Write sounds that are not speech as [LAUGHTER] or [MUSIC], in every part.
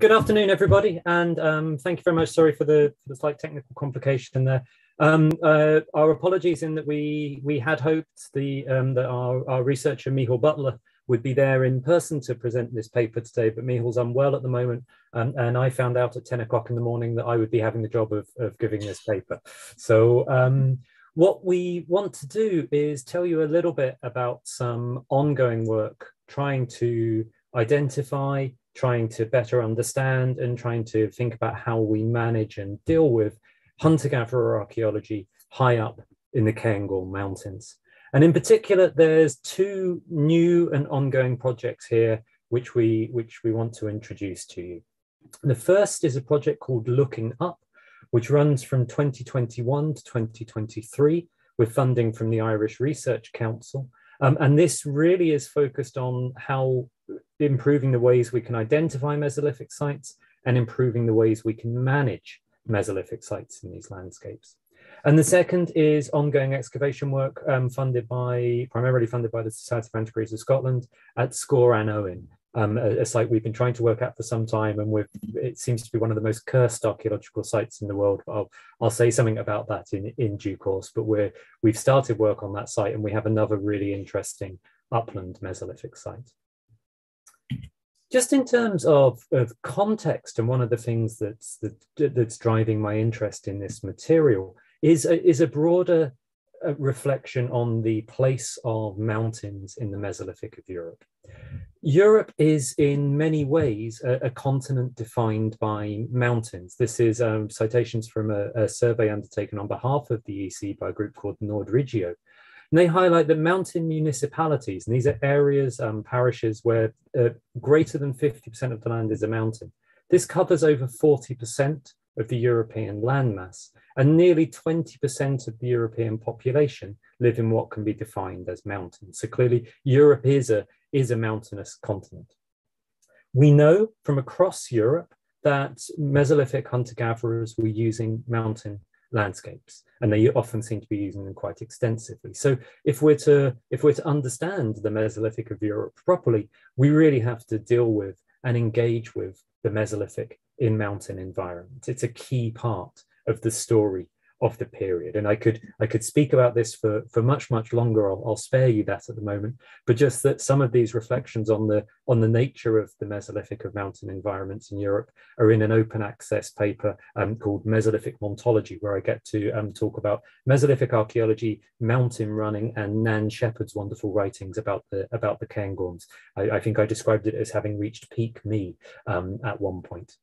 Good afternoon, everybody, and um, thank you very much. Sorry for the, for the slight technical complication there. Um, uh, our apologies in that we we had hoped the um, that our, our researcher Mihal Butler would be there in person to present this paper today, but Mihal's unwell at the moment, um, and I found out at 10 o'clock in the morning that I would be having the job of, of giving this paper. So um, what we want to do is tell you a little bit about some ongoing work trying to identify trying to better understand and trying to think about how we manage and deal with hunter-gatherer archaeology high up in the Cairngorm Mountains. And in particular, there's two new and ongoing projects here which we, which we want to introduce to you. The first is a project called Looking Up, which runs from 2021 to 2023 with funding from the Irish Research Council. Um, and this really is focused on how improving the ways we can identify Mesolithic sites and improving the ways we can manage Mesolithic sites in these landscapes. And the second is ongoing excavation work um, funded by, primarily funded by the Society of Antiquaries of Scotland at Sgòr an Eòin, um, a, a, site we've been trying to work at for some time, and it seems to be one of the most cursed archaeological sites in the world. I'll, I'll say something about that in, in due course, but we're, we've started work on that site and we have another really interesting upland Mesolithic site. Just in terms of, of context, and one of the things that's, that, that's driving my interest in this material is a, is a broader uh, reflection on the place of mountains in the Mesolithic of Europe. Europe is in many ways a, a continent defined by mountains. This is um, citations from a, a, survey undertaken on behalf of the EC by a group called Nordregio, and they highlight that mountain municipalities, and these are areas, um, parishes where uh, greater than 50% of the land is a mountain. This covers over 40% of the European landmass, and nearly 20% of the European population live in what can be defined as mountains. So clearly, Europe is a, is a mountainous continent. We know from across Europe that Mesolithic hunter gatherers were using mountain landscapes and they often seem to be using them quite extensively. So if we're to if we're to understand the mesolithic of europe properly we really have to deal with and engage with the mesolithic in mountain environments it's a key part of the story of the period. And I could I could speak about this for, for much, much longer. I'll, I'll, spare you that at the moment, but just that some of these reflections on the on the nature of the Mesolithic of mountain environments in Europe are in an open access paper um, called Mesolithic Montology, where I get to um, talk about Mesolithic archaeology, mountain running, and Nan Shepherd's wonderful writings about the about the Cairngorms. I, I think I described it as having reached peak me um, at one point.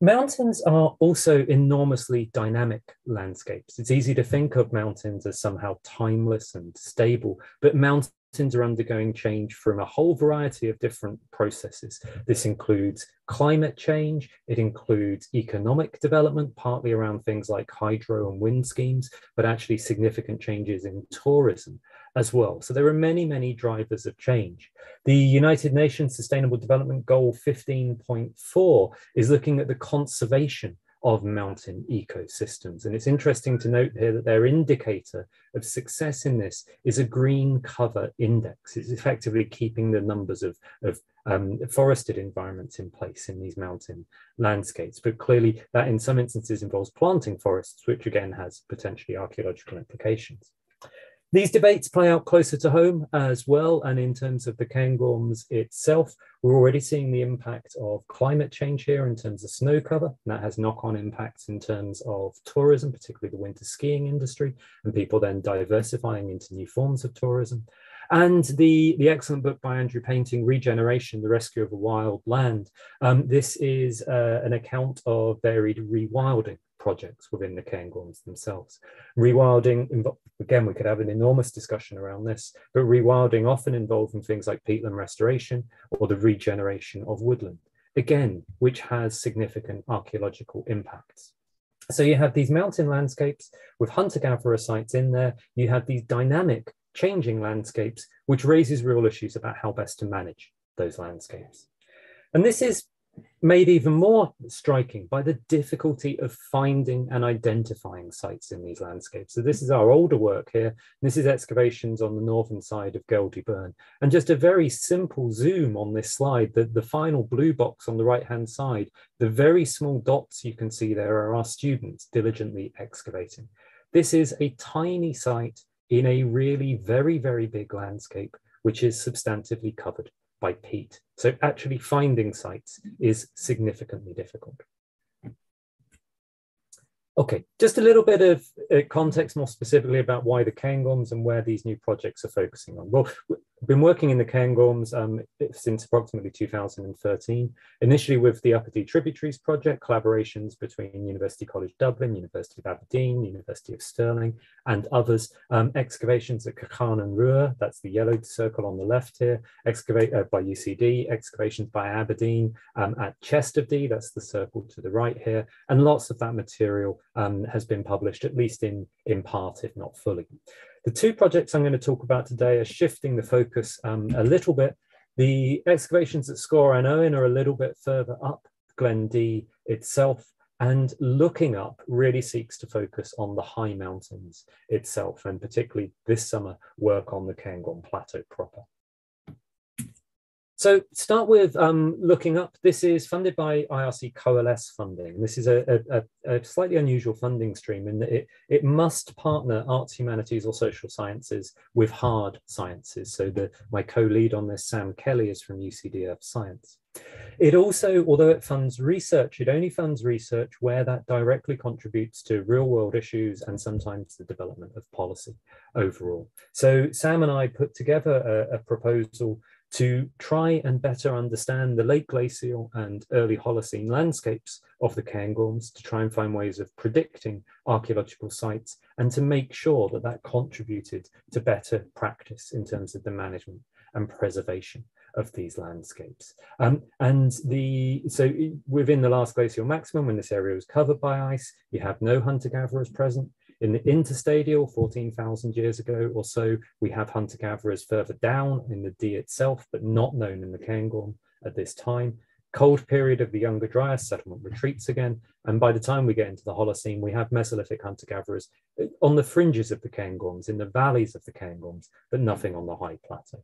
Mountains are also enormously dynamic landscapes. It's easy to think of mountains as somehow timeless and stable, but mountains are undergoing change from a whole variety of different processes. This includes climate change, it includes economic development, partly around things like hydro and wind schemes, but actually significant changes in tourism as well. So there are many, many drivers of change. The United Nations Sustainable Development Goal 15.4 is looking at the conservation of mountain ecosystems. And it's interesting to note here that their indicator of success in this is a green cover index. It's effectively keeping the numbers of, of um, forested environments in place in these mountain landscapes. But clearly that in some instances involves planting forests, which again has potentially archaeological implications. These debates play out closer to home as well. And in terms of the Cairngorms itself, we're already seeing the impact of climate change here in terms of snow cover. And that has knock on impacts in terms of tourism, particularly the winter skiing industry, and people then diversifying into new forms of tourism. And the, the excellent book by Andrew Painting, Regeneration, The Rescue of a Wild Land. Um, this is uh, an account of varied rewilding projects within the Cairngorms themselves. Rewilding, again, we could have an enormous discussion around this, but rewilding often involving things like peatland restoration or the regeneration of woodland, again, which has significant archaeological impacts. So you have these mountain landscapes with hunter-gatherer sites in there, you have these dynamic changing landscapes, which raises real issues about how best to manage those landscapes. And this is made even more striking by the difficulty of finding and identifying sites in these landscapes. So this is our older work here. This is excavations on the northern side of Geldie Burn. And just a very simple zoom on this slide, the, the final blue box on the right-hand side, the very small dots you can see there are our students diligently excavating. This is a tiny site in a really very, very big landscape, which is substantively covered by peat. So actually finding sites is significantly difficult. Okay, just a little bit of uh, context more specifically about why the Cairngorms and where these new projects are focusing on. Well, been working in the Cairngorms um, since approximately 2013, initially with the Upper Dee Tributaries project, collaborations between University College Dublin, University of Aberdeen, University of Stirling, and others. Um, excavations at Caochanan Ruadha, that's the yellowed circle on the left here, excavate uh, by UCD, excavations by Aberdeen um, at Chest of Dee, that's the circle to the right here, and lots of that material um, has been published, at least in, in part, if not fully. The two projects I'm going to talk about today are shifting the focus um, a little bit. The excavations at Sgòr an Eòin are a little bit further up Glen Dee itself, and looking up really seeks to focus on the high mountains itself, and particularly this summer, work on the Cairngorm Plateau proper. So start with um, looking up. This is funded by IRC Coalesce funding. This is a, a, a, slightly unusual funding stream in that it, it must partner arts, humanities or social sciences with hard sciences. So the, my co-lead on this, Sam Kelly, is from UCD Earth Science. It also, although it funds research, it only funds research where that directly contributes to real world issues and sometimes the development of policy overall. So Sam and I put together a, a proposal to try and better understand the late glacial and early Holocene landscapes of the Cairngorms, to try and find ways of predicting archaeological sites and to make sure that that contributed to better practice in terms of the management and preservation of these landscapes. Um, and the so within the last glacial maximum, when this area was covered by ice, you have no hunter-gatherers present. In the interstadial, 14,000 years ago or so, we have hunter-gatherers further down in the Dee itself, but not known in the Cairngorm at this time. Cold period of the Younger Dryas settlement retreats again, and by the time we get into the Holocene, we have Mesolithic hunter-gatherers on the fringes of the Cairngorms, in the valleys of the Cairngorms, but nothing on the high plateau.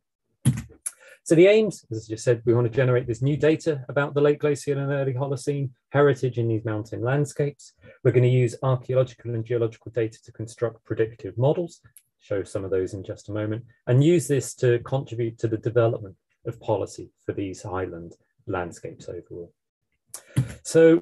So the aims, as I just said, we want to generate this new data about the late glacial and early Holocene heritage in these mountain landscapes. We're going to use archaeological and geological data to construct predictive models, show some of those in just a moment, and use this to contribute to the development of policy for these highland landscapes overall. So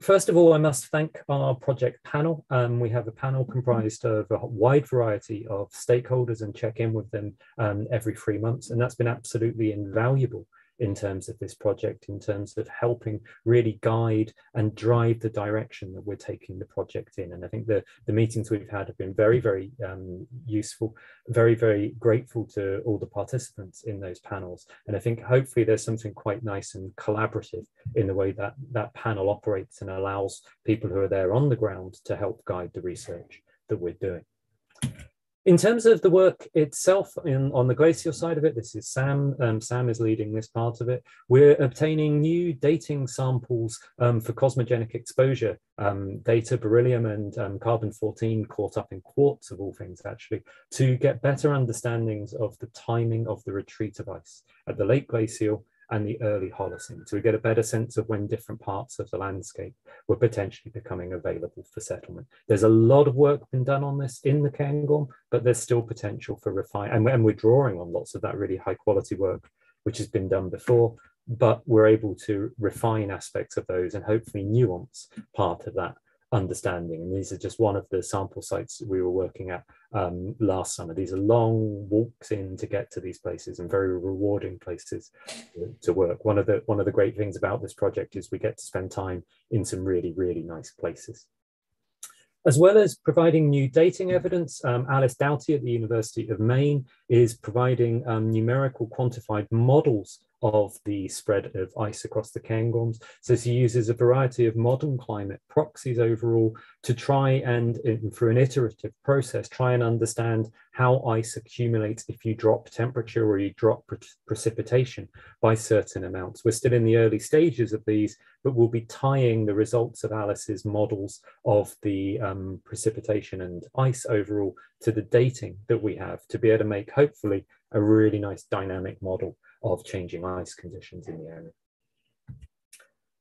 First of all, I must thank our project panel. Um, we have a panel comprised of a wide variety of stakeholders and check in with them um, every three months. And that's been absolutely invaluable in terms of this project, in terms of helping really guide and drive the direction that we're taking the project in. And I think the, the meetings we've had have been very, very um, useful, very, very grateful to all the participants in those panels. And I think hopefully there's something quite nice and collaborative in the way that that panel operates and allows people who are there on the ground to help guide the research that we're doing. In terms of the work itself, in, on the glacial side of it, this is Sam. Um, Sam is leading this part of it. We're obtaining new dating samples um, for cosmogenic exposure um, data, beryllium and um, carbon 14 caught up in quartz of all things actually, to get better understandings of the timing of the retreat of ice at the late glacial and the early Holocene. So we get a better sense of when different parts of the landscape were potentially becoming available for settlement. There's a lot of work been done on this in the Cairngorm, but there's still potential for refine, and, and we're drawing on lots of that really high quality work, which has been done before, but we're able to refine aspects of those and hopefully nuance part of that understanding. And these are just one of the sample sites we were working at um, last summer. These are long walks in to get to these places and very rewarding places to, work. One of the one of the great things about this project is we get to spend time in some really, really nice places. As well as providing new dating evidence, um, Alice Doughty at the University of Maine is providing um, numerical quantified models of the spread of ice across the Cairngorms. So she uses a variety of modern climate proxies overall to try and, through an iterative process, try and understand how ice accumulates if you drop temperature or you drop pre precipitation by certain amounts. We're still in the early stages of these, but we'll be tying the results of Alice's models of the um, precipitation and ice overall to the dating that we have to be able to make, hopefully, a really nice dynamic model of changing ice conditions in the area.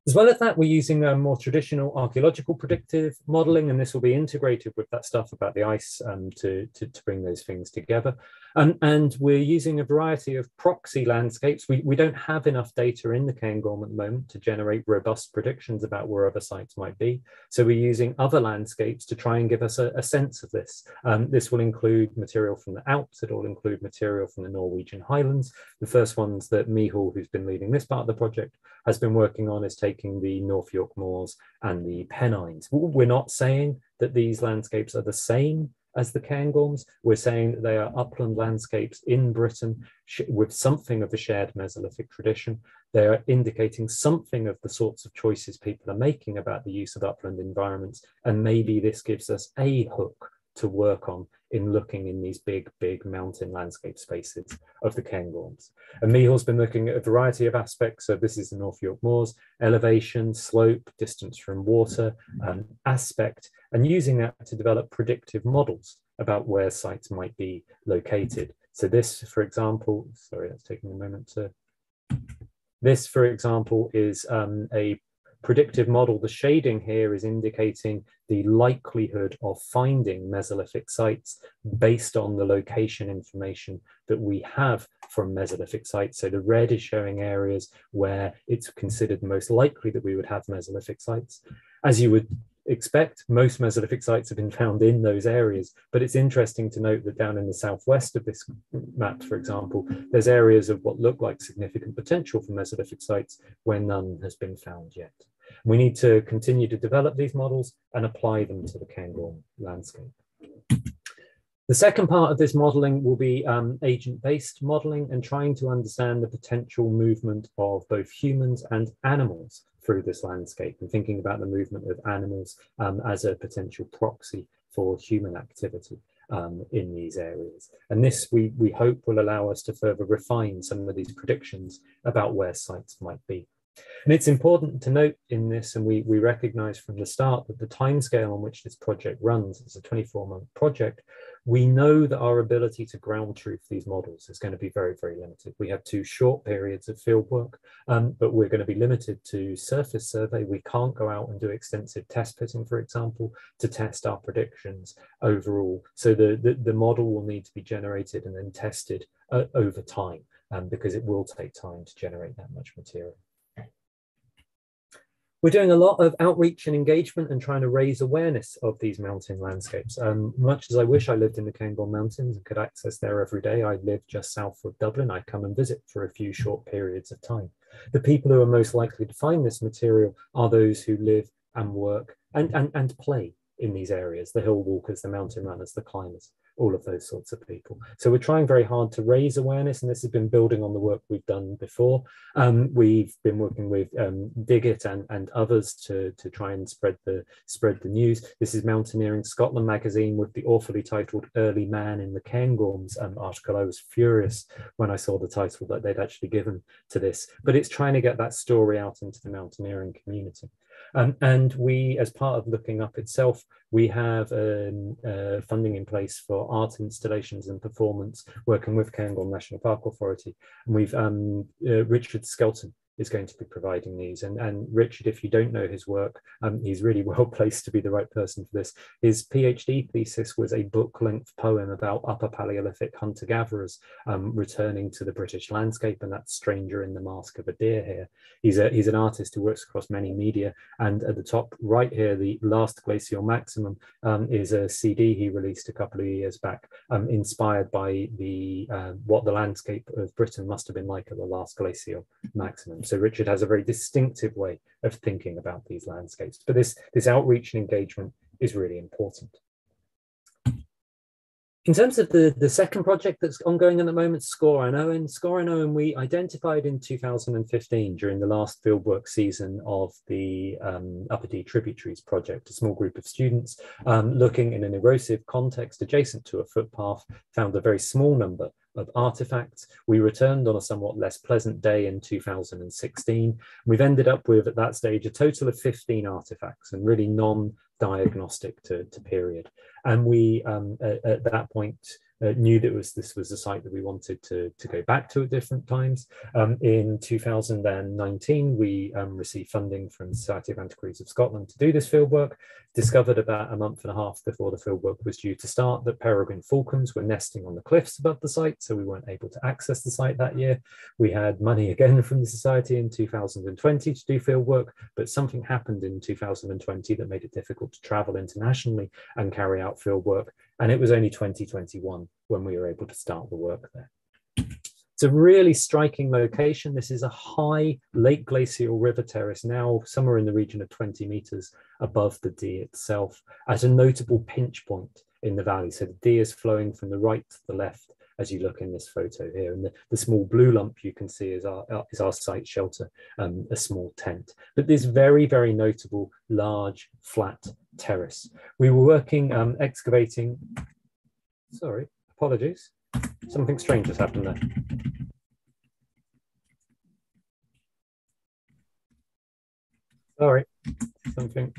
As well as that, we're using a more traditional archaeological predictive modeling, and this will be integrated with that stuff about the ice um, to, to, to, bring those things together. Um, and we're using a variety of proxy landscapes. We, we don't have enough data in the Cairngorm at the moment to generate robust predictions about where other sites might be. So we're using other landscapes to try and give us a, a sense of this. Um, this will include material from the Alps, it will include material from the Norwegian Highlands. The first ones that Mihal, who's been leading this part of the project, has been working on is taking the North York Moors and the Pennines. We're not saying that these landscapes are the same as the Cairngorms. We're saying that they are upland landscapes in Britain with something of a shared Mesolithic tradition. They are indicating something of the sorts of choices people are making about the use of upland environments. And maybe this gives us a hook to work on in looking in these big, big mountain landscape spaces of the Cairngorms. And Mihal's been looking at a variety of aspects. So this is the North York Moors, elevation, slope, distance from water, um, aspect, and using that to develop predictive models about where sites might be located. So this, for example, sorry, that's taking a moment to, this, for example, is um, a predictive model, the shading here is indicating the likelihood of finding Mesolithic sites based on the location information that we have from Mesolithic sites. So the red is showing areas where it's considered most likely that we would have Mesolithic sites. As you would expect, most Mesolithic sites have been found in those areas, but it's interesting to note that down in the southwest of this map, for example, there's areas of what look like significant potential for Mesolithic sites where none has been found yet. We need to continue to develop these models and apply them to the Cairngorm landscape. The second part of this modeling will be um, agent-based modeling and trying to understand the potential movement of both humans and animals through this landscape and thinking about the movement of animals um, as a potential proxy for human activity. Um, in these areas. And this, we, we hope, will allow us to further refine some of these predictions about where sites might be. And it's important to note in this, and we, we recognize from the start that the timescale on which this project runs is a 24 month project. We know that our ability to ground truth these models is going to be very, very limited. We have two short periods of field work, um, but we're going to be limited to surface survey. We can't go out and do extensive test pitting, for example, to test our predictions overall. So the, the, the model will need to be generated and then tested uh, over time um, because it will take time to generate that much material. We're doing a lot of outreach and engagement and trying to raise awareness of these mountain landscapes. Um, much as I wish I lived in the Cairngorm Mountains and could access there every day, I live just south of Dublin. I come and visit for a few short periods of time. The people who are most likely to find this material are those who live and work and, and, and play in these areas, the hill walkers, the mountain runners, the climbers all of those sorts of people. So we're trying very hard to raise awareness, and this has been building on the work we've done before. Um, we've been working with um, Dig It and, and others to, to try and spread the spread the news. This is Mountaineering Scotland magazine with the awfully titled "Early Man in the Cairngorms" um, article. I was furious when I saw the title that they'd actually given to this, but it's trying to get that story out into the mountaineering community. Um, and we, as part of Looking Up itself, we have um, uh, funding in place for art installations and performance, working with Cairngorm National Park Authority. And we've um, uh, Richard Skelton is going to be providing these. And, and Richard, if you don't know his work, um, he's really [LAUGHS] well placed to be the right person for this. His PhD thesis was a book-length poem about Upper Paleolithic hunter-gatherers um, returning to the British landscape, and that stranger in the mask of a deer here. He's, a, he's an artist who works across many media, and at the top right here, the last glacial maximum um, is a CD he released a couple of years back, um, inspired by the uh, what the landscape of Britain must have been like at the last glacial maximum. So Richard has a very distinctive way of thinking about these landscapes. But this, this outreach and engagement is really important. In terms of the, the second project that's ongoing at the moment, Sgòr an Eòin, Sgòr an Eòin, we identified in 2015 during the last fieldwork season of the um, Upper Dee Tributaries project, a small group of students um, looking in an erosive context adjacent to a footpath, found a very small number of artifacts. We returned on a somewhat less pleasant day in 2016. We've ended up with, at that stage, a total of 15 artifacts and really non-diagnostic to, to period. And we, um, at, at, that point, uh, knew that was this was a site that we wanted to, to go back to at different times. Um, in 2019, we um, received funding from Society of Antiquaries of Scotland to do this fieldwork. Discovered about a month and a half before the fieldwork was due to start that peregrine falcons were nesting on the cliffs above the site, so we weren't able to access the site that year. We had money [LAUGHS] again from the Society in 2020 to do fieldwork, but something happened in 2020 that made it difficult to travel internationally and carry out fieldwork. And it was only 2021 when we were able to start the work there. It's a really striking location. This is a high late glacial river terrace, now somewhere in the region of 20 meters above the Dee itself, at a notable pinch point in the valley. So the Dee is flowing from the right to the left as you look in this photo here. And the, the small blue lump you can see is our, is our site shelter, um, a small tent. But this very, very notable large flat terrace. We were working, um, excavating, sorry, apologies. Something strange has happened there. Sorry, something.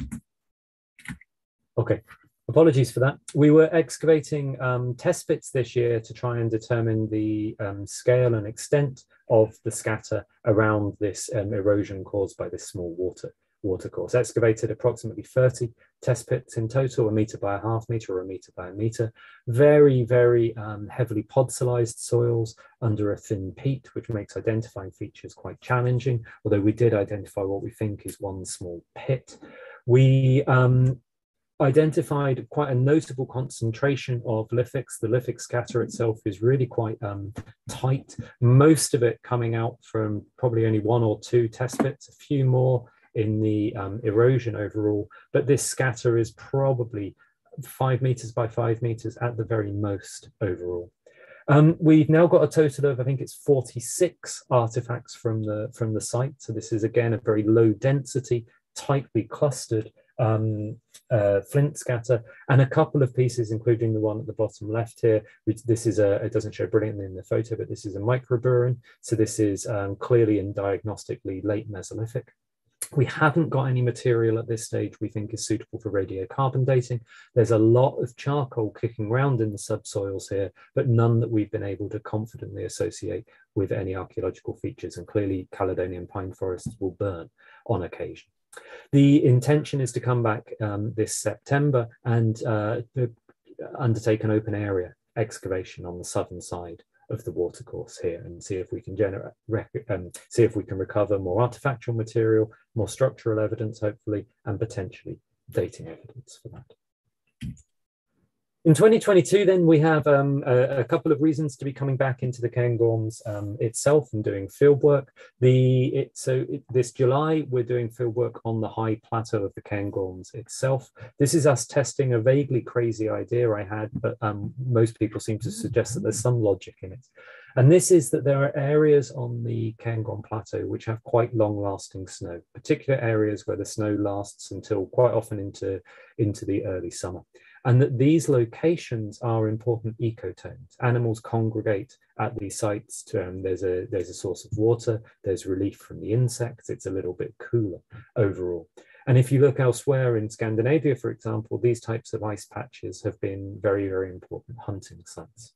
Okay, apologies for that. We were excavating um, test pits this year to try and determine the um, scale and extent of the scatter around this um, erosion caused by this small water watercourse. Excavated approximately 30 test pits in total, a meter by a half meter or a meter by a meter. Very, very um, heavily podzolized soils under a thin peat, which makes identifying features quite challenging, although we did identify what we think is one small pit. We um, identified quite a notable concentration of lithics. The lithic scatter itself is really quite um, tight, most of it coming out from probably only one or two test pits, a few more in the um, erosion overall, but this scatter is probably five meters by five meters at the very most overall. Um, we've now got a total of, I think it's 46 artifacts from the, from the site. So this is again a very low density, tightly clustered um, uh, flint scatter and a couple of pieces, including the one at the bottom left here. Which this is a, it doesn't show brilliantly in the photo, but this is a microburin. So this is um, clearly and diagnostically late Mesolithic. We haven't got any material at this stage we think is suitable for radiocarbon dating. There's a lot of charcoal kicking around in the subsoils here, but none that we've been able to confidently associate with any archaeological features. And clearly Caledonian pine forests will burn on occasion. The intention is to come back um, this September and uh, undertake an open area excavation on the southern side of the watercourse here and see if we can generate, um, see if we can recover more artifactual material, more structural evidence, hopefully, and potentially dating evidence for that. In 2022, then we have um, a, a, couple of reasons to be coming back into the Cairngorms um, itself and doing fieldwork. The it, so it, this July we're doing fieldwork on the high plateau of the Cairngorms itself. This is us testing a vaguely crazy idea I had, but um, most people seem to suggest that there's some logic in it. And this is that there are areas on the Cairngorm Plateau which have quite long-lasting snow, particular areas where the snow lasts until quite often into, into the early summer and that these locations are important ecotones. Animals congregate at these sites. To, um, there's a there's a source of water. There's relief from the insects. It's a little bit cooler overall. And if you look elsewhere in Scandinavia, for example, these types of ice patches have been very, very important hunting sites.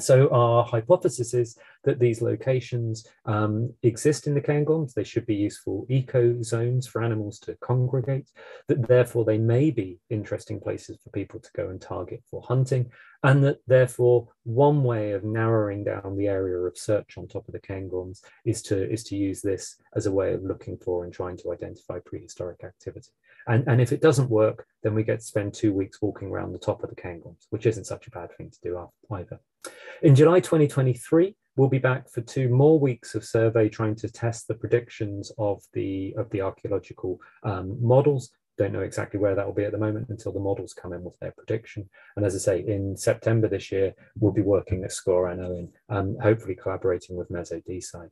So our hypothesis is that these locations um, exist in the Cairngorms. They should be useful eco zones for animals to congregate, that therefore they may be interesting places for people to go and target for hunting, and that therefore one way of narrowing down the area of search on top of the Cairngorms is to, is to use this as a way of looking for and trying to identify prehistoric activity. And, and if it doesn't work, then we get to spend two weeks walking around the top of the Cairngorms, which isn't such a bad thing to do either. In July 2023, we'll be back for two more weeks of survey trying to test the predictions of the, of the archaeological um, models don't know exactly where that will be at the moment until the models come in with their prediction. And as I say, in September this year, we'll be working at Sgòr an Eòin, um, hopefully collaborating with Meso side.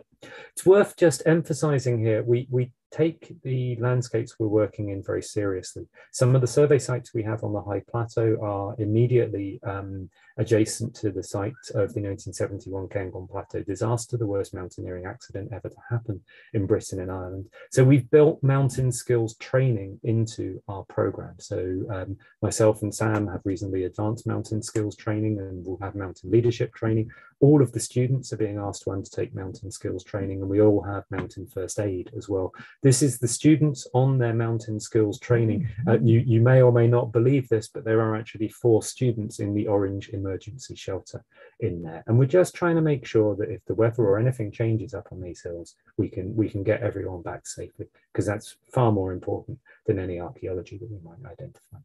It's worth just emphasizing here, we, we take the landscapes we're working in very seriously. Some of the survey sites we have on the High Plateau are immediately um, adjacent to the site of the 1971 Cairngorm Plateau disaster, the worst mountaineering accident ever to happen in Britain and Ireland. So we've built mountain skills training into our program. So um, myself and Sam have reasonably advanced mountain skills training and we'll have mountain leadership training. All of the students are being asked to undertake mountain skills training and we all have mountain first aid as well. This is the students on their mountain skills training. Uh, you, you may or may not believe this, but there are actually four students in the orange emergency shelter in there. And we're just trying to make sure that if the weather or anything changes up on these hills, we can, we can get everyone back safely because that's far more important than any archaeology that we might identify.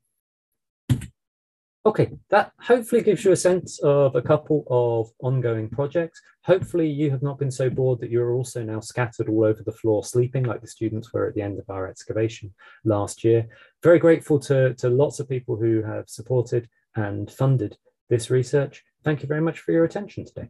Okay, that hopefully gives you a sense of a couple of ongoing projects. Hopefully you have not been so bored that you're also now scattered all over the floor sleeping like the students were at the end of our excavation last year. Very grateful to, to lots of people who have supported and funded this research. Thank you very much for your attention today.